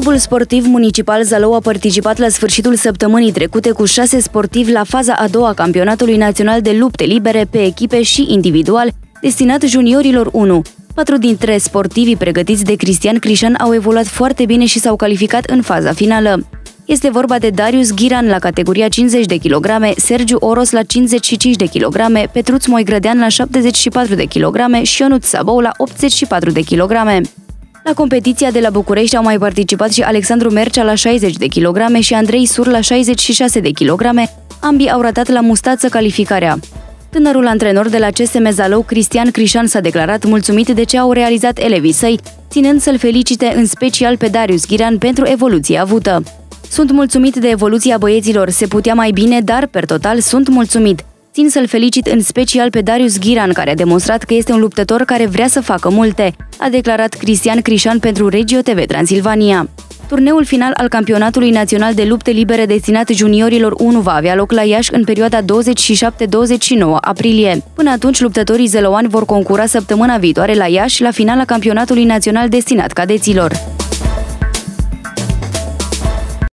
Clubul sportiv municipal Zalău a participat la sfârșitul săptămânii trecute cu șase sportivi la faza a doua a campionatului național de lupte libere pe echipe și individual, destinat juniorilor 1. Patru dintre sportivii pregătiți de Cristian Crișan au evoluat foarte bine și s-au calificat în faza finală. Este vorba de Darius Ghiran la categoria 50 de kg, Sergiu Oros la 55 de kg, Petruț Moigrădean la 74 de kg și Ionut Sabou la 84 de kg. La competiția de la București au mai participat și Alexandru Mercea la 60 de kg și Andrei Sur la 66 de kg. Ambii au ratat la mustață calificarea. Tânărul antrenor de la CSM Zalău, Cristian Crișan, s-a declarat mulțumit de ce au realizat elevii săi, ținând să-l felicite în special pe Darius Ghiran pentru evoluția avută. Sunt mulțumit de evoluția băieților, se putea mai bine, dar, per total, sunt mulțumit. Țin să-l felicit în special pe Darius Ghiran, care a demonstrat că este un luptător care vrea să facă multe, a declarat Cristian Crișan pentru Regio TV Transilvania. Turneul final al campionatului național de lupte libere destinat juniorilor 1 va avea loc la Iași în perioada 27-29 aprilie. Până atunci, luptătorii zeloani vor concura săptămâna viitoare la Iași la finala campionatului național destinat cadeților.